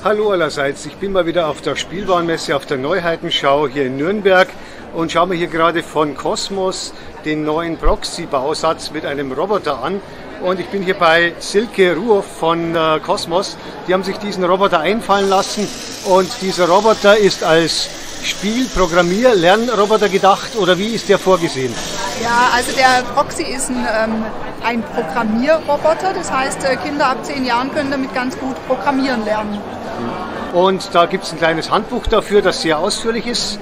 Hallo allerseits, ich bin mal wieder auf der Spielwarenmesse, auf der Neuheitenschau hier in Nürnberg und schaue mir hier gerade von Cosmos den neuen Proxy-Bausatz mit einem Roboter an. Und ich bin hier bei Silke Ruoff von äh, Cosmos. Die haben sich diesen Roboter einfallen lassen und dieser Roboter ist als Spiel-, Programmier-, Lernroboter gedacht oder wie ist der vorgesehen? Ja, also der Proxy ist ein, ähm, ein Programmierroboter. Das heißt, äh, Kinder ab zehn Jahren können damit ganz gut programmieren lernen. Und da gibt es ein kleines Handbuch dafür, das sehr ausführlich ist.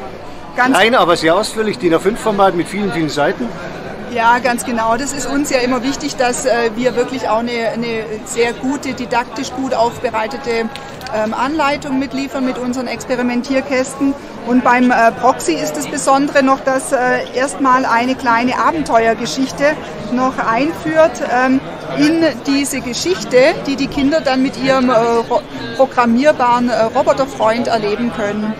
Ganz Klein, aber sehr ausführlich, DIN A5-Format mit vielen, vielen Seiten. Ja, ganz genau. Das ist uns ja immer wichtig, dass äh, wir wirklich auch eine, eine sehr gute, didaktisch gut aufbereitete ähm, Anleitung mitliefern mit unseren Experimentierkästen. Und beim äh, Proxy ist das Besondere noch, dass äh, erstmal eine kleine Abenteuergeschichte noch einführt ähm, in diese Geschichte, die die Kinder dann mit ihrem ro programmierbaren Roboterfreund erleben können.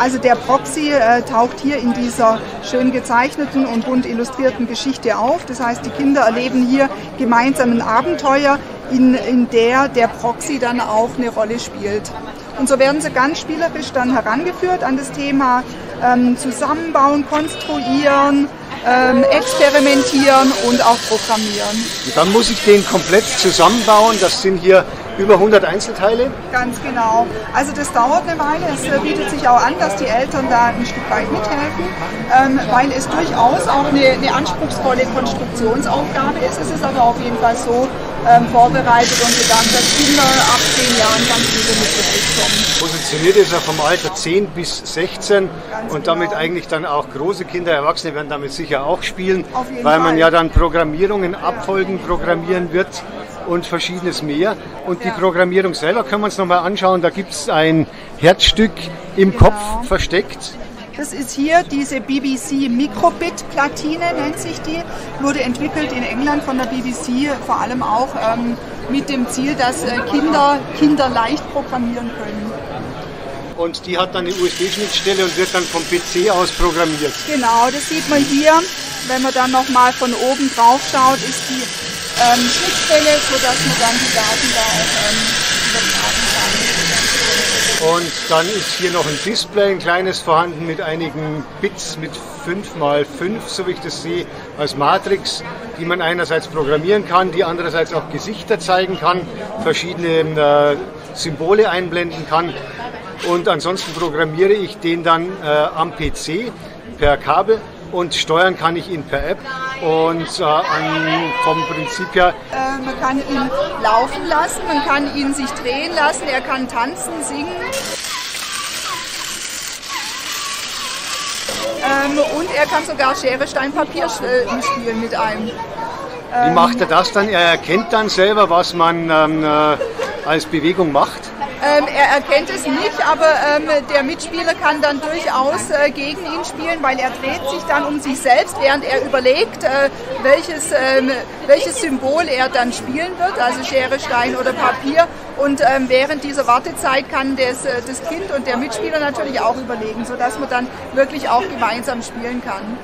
Also der Proxy äh, taucht hier in dieser schön gezeichneten und bunt illustrierten Geschichte auf. Das heißt, die Kinder erleben hier gemeinsam ein Abenteuer, in, in der der Proxy dann auch eine Rolle spielt. Und so werden sie ganz spielerisch dann herangeführt an das Thema ähm, Zusammenbauen, Konstruieren, ähm, Experimentieren und auch Programmieren. Und dann muss ich den komplett zusammenbauen. Das sind hier über 100 Einzelteile. Ganz genau. Also das dauert eine Weile. Es äh, bietet sich auch an, dass die Eltern da ein Stück weit mithelfen, ähm, weil es durchaus auch eine, eine anspruchsvolle Konstruktionsaufgabe ist. Es ist aber auf jeden Fall so ähm, vorbereitet und gedacht, dass Kinder ab 10 Jahren ganz gut damit zurechtkommen. Positioniert ist er vom Alter 10 bis 16 Ganz und damit genau. eigentlich dann auch große Kinder, Erwachsene werden damit sicher auch spielen, weil man Fall. ja dann Programmierungen, Abfolgen programmieren wird und verschiedenes mehr. Und die Ja. Programmierung selber können wir uns nochmal anschauen. Da gibt es ein Herzstück im Genau. Kopf versteckt. Das ist hier diese BBC Microbit-Platine, nennt sich die. Wurde entwickelt in England von der BBC, vor allem auch ähm, mit dem Ziel, dass äh, Kinder Kinder leicht programmieren können. Und die hat dann eine USB-Schnittstelle und wird dann vom PC aus programmiert. Genau, das sieht man hier. Wenn man dann nochmal von oben drauf schaut, ist die ähm, Schnittstelle, sodass man dann die Daten da auch ähm. Und dann ist hier noch ein Display, ein kleines vorhanden mit einigen Bits mit 5x5, so wie ich das sehe, als Matrix, die man einerseits programmieren kann, die andererseits auch Gesichter zeigen kann, verschiedene äh, Symbole einblenden kann. Und ansonsten programmiere ich den dann äh, am PC per Kabel und steuern kann ich ihn per App. Und äh, an, vom Prinzip her Äh, man kann ihn laufen lassen, man kann ihn sich drehen lassen, er kann tanzen, singen. Ähm, und er kann sogar Schere, Stein, Papier äh, spielen mit einem. Wie macht er das dann? Er erkennt dann selber, was man ähm, äh, als Bewegung macht. Ähm, er erkennt es nicht, aber ähm, der Mitspieler kann dann durchaus äh, gegen ihn spielen, weil er dreht sich dann um sich selbst, während er überlegt, äh, welches, ähm, welches Symbol er dann spielen wird, also Schere, Stein oder Papier. Und ähm, während dieser Wartezeit kann das, äh, das Kind und der Mitspieler natürlich auch überlegen, sodass man dann wirklich auch gemeinsam spielen kann.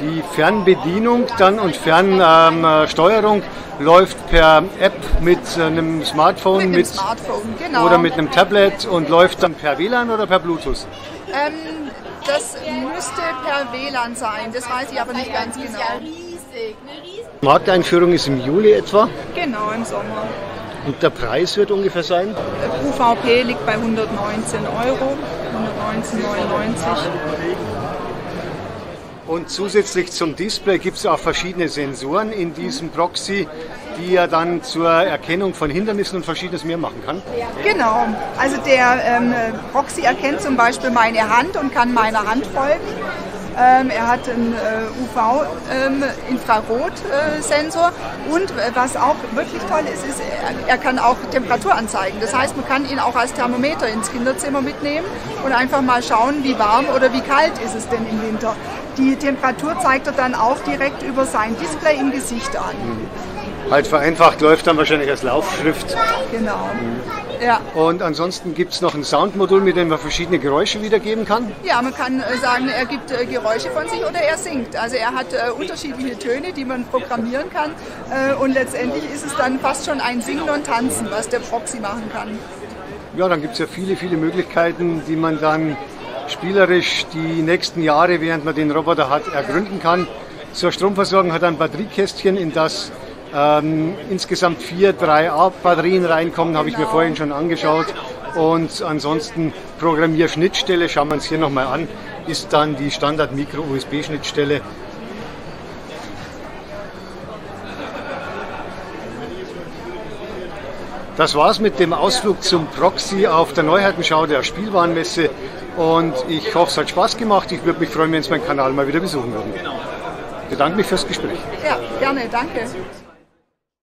Die Fernbedienung dann und Fernsteuerung läuft per App mit einem Smartphone Mit dem Smartphone, genau. oder mit einem Tablet und läuft dann per WLAN oder per Bluetooth. Ähm, das müsste per WLAN sein, das weiß ich aber nicht ganz Die ist genau. Markteinführung ist im Juli etwa Genau, im Sommer. und der Preis wird ungefähr sein. UVP liegt bei 119 Euro, 119,99. Und zusätzlich zum Display gibt es auch verschiedene Sensoren in diesem Proxy, die er dann zur Erkennung von Hindernissen und verschiedenes mehr machen kann. Genau, also der ähm, Proxy erkennt zum Beispiel meine Hand und kann meiner Hand folgen. Ähm, er hat einen äh, UV-Infrarot-Sensor und äh, was auch wirklich toll ist, ist, er, er kann auch Temperatur anzeigen. Das heißt, man kann ihn auch als Thermometer ins Kinderzimmer mitnehmen und einfach mal schauen, wie warm oder wie kalt ist es denn im Winter. Die Temperatur zeigt er dann auch direkt über sein Display im Gesicht an. Halt vereinfacht läuft dann wahrscheinlich als Laufschrift. Genau. Ja. Und ansonsten gibt es noch ein Soundmodul, mit dem man verschiedene Geräusche wiedergeben kann. Ja, man kann äh, sagen, er gibt äh, Geräusche von sich oder er singt. Also er hat äh, unterschiedliche Töne, die man programmieren kann. Und letztendlich ist es dann fast schon ein Singen und Tanzen, was der Proxy machen kann. ja, dann gibt es ja viele, viele Möglichkeiten, die man dann spielerisch die nächsten Jahre, während man den Roboter hat, ergründen kann. Zur Stromversorgung hat er ein Batteriekästchen, in das ähm, insgesamt vier 3A-Batterien reinkommen, habe ich mir vorhin schon angeschaut. Und ansonsten Programmierschnittstelle, schauen wir uns hier nochmal an, ist dann die Standard-Micro-USB-Schnittstelle. Das war's mit dem Ausflug zum Proxy auf der Neuheitenschau der Spielwarenmesse und ich hoffe, es hat Spaß gemacht. Ich würde mich freuen, wenn Sie meinen Kanal mal wieder besuchen würden. Ich bedanke mich fürs Gespräch. Ja, gerne, danke.